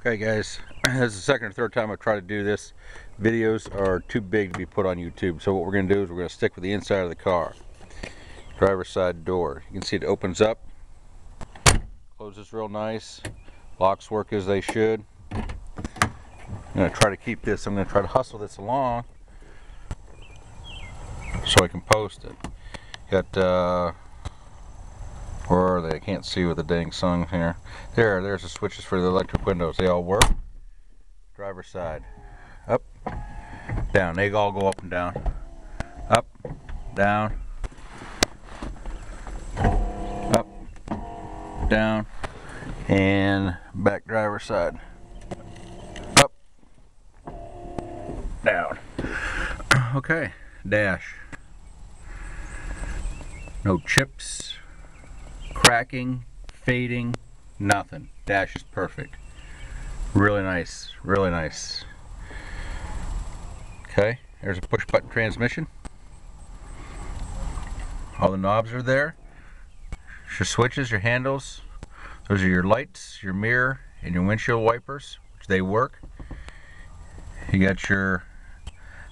Okay guys, this is the second or third time I've tried to do this. Videos are too big to be put on YouTube. So what we're going to do is we're going to stick with the inside of the car. Driver's side door. You can see it opens up. Closes real nice. Locks work as they should. I'm going to try to keep this. I'm going to try to hustle this along so I can post it. Got uh, are they? Can't see with the dang sun here. There, there's the switches for the electric windows. They all work. Driver's side. Up, down. They all go up and down. Up, down. Up, down. And back driver's side. Up, down. Okay, dash. No chips, cracking, fading, nothing. Dash is perfect. Really nice, really nice. Okay, there's a push button transmission. All the knobs are there. Your switches, your handles. Those are your lights, your mirror, and your windshield wipers, which they work. You got your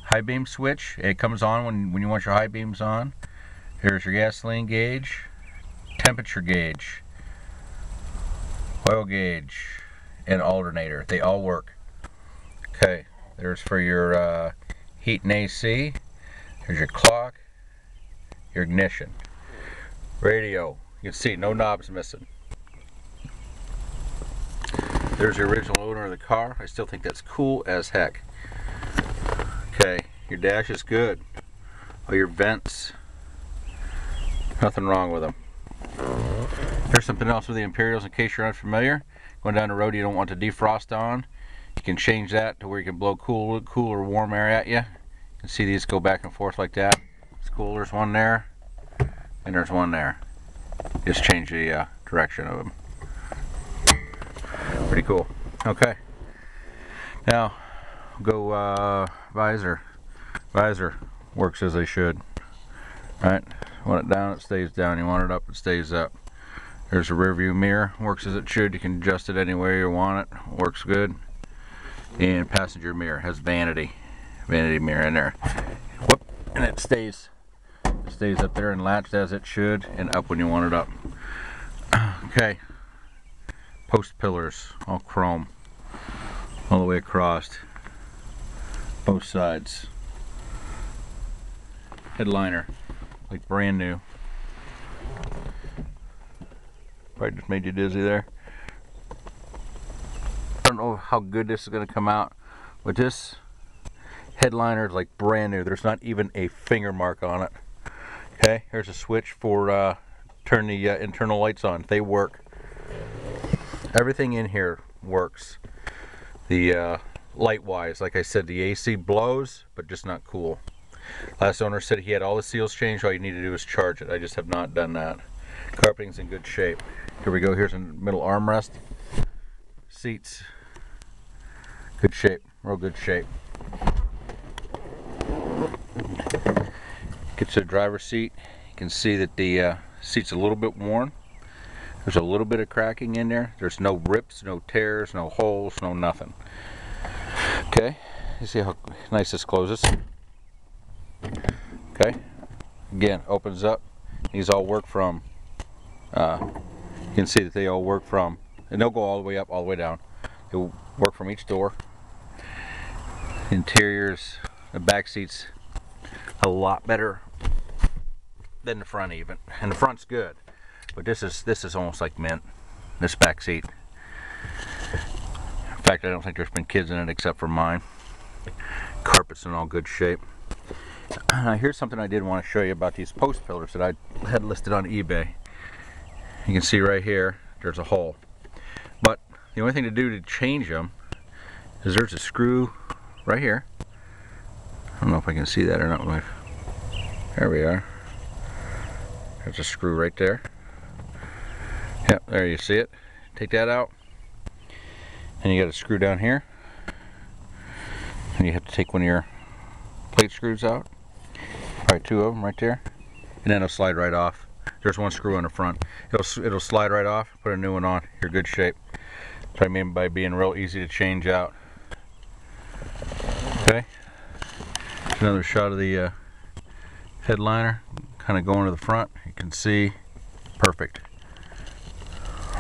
high beam switch. It comes on when, when you want your high beams on. Here's your gasoline gauge temperature gauge, oil gauge, and alternator. They all work. Okay, there's for your uh, heat and AC. There's your clock, your ignition. Radio, you can see no knobs missing. There's the original owner of the car. I still think that's cool as heck. Okay, your dash is good. All your vents, nothing wrong with them. Here's something else with the Imperials in case you're unfamiliar. Going down the road you don't want to defrost on. You can change that to where you can blow cool, cool or warm air at you. You can see these go back and forth like that. It's cool. There's one there and there's one there. Just change the uh, direction of them. Pretty cool. Okay. Now go uh, visor. Visor works as they should. Right? want it down, it stays down. You want it up, it stays up. There's a rear view mirror, works as it should. You can adjust it any way you want it, works good. And passenger mirror has vanity, vanity mirror in there. Whoop, and it stays, it stays up there and latched as it should, and up when you want it up. Okay, post pillars, all chrome, all the way across, both sides. Headliner, like brand new. Probably just made you dizzy there. I don't know how good this is going to come out, but this headliner is like brand new. There's not even a finger mark on it. Okay, here's a switch for uh, turn the uh, internal lights on. They work. Everything in here works. The uh, light-wise, like I said, the AC blows, but just not cool. Last owner said he had all the seals changed. All you need to do is charge it. I just have not done that. Carpeting's in good shape. Here we go. Here's a middle armrest. Seats. Good shape. Real good shape. Get to the driver's seat. You can see that the uh, seat's a little bit worn. There's a little bit of cracking in there. There's no rips, no tears, no holes, no nothing. Okay. You see how nice this closes. Okay. Again, opens up. These all work from, uh, you can see that they all work from, and they'll go all the way up, all the way down. They work from each door. Interiors, the back seats, a lot better than the front even. And the front's good. But this is this is almost like mint, this back seat. In fact, I don't think there's been kids in it except for mine. Carpet's in all good shape. Now here's something I did want to show you about these post pillars that I had listed on eBay. You can see right here, there's a hole. But the only thing to do to change them is there's a screw right here. I don't know if I can see that or not. There we are. There's a screw right there. Yep, there you see it. Take that out. And you got a screw down here. And you have to take one of your plate screws out. Probably two of them right there. And then it'll slide right off. There's one screw in the front. It'll, it'll slide right off, put a new one on. You're good shape. That's what I mean by being real easy to change out. Okay. Another shot of the uh, headliner, kind of going to the front. You can see, perfect.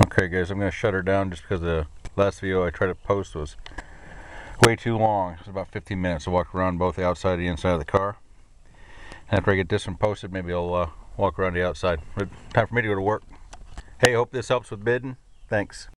Okay guys, I'm going to shut her down just because the last video I tried to post was way too long. It was about 15 minutes to walk around both the outside and the inside of the car. After I get this one posted, maybe I'll uh, walk around the outside. Time for me to go to work. Hey, hope this helps with bidding. Thanks.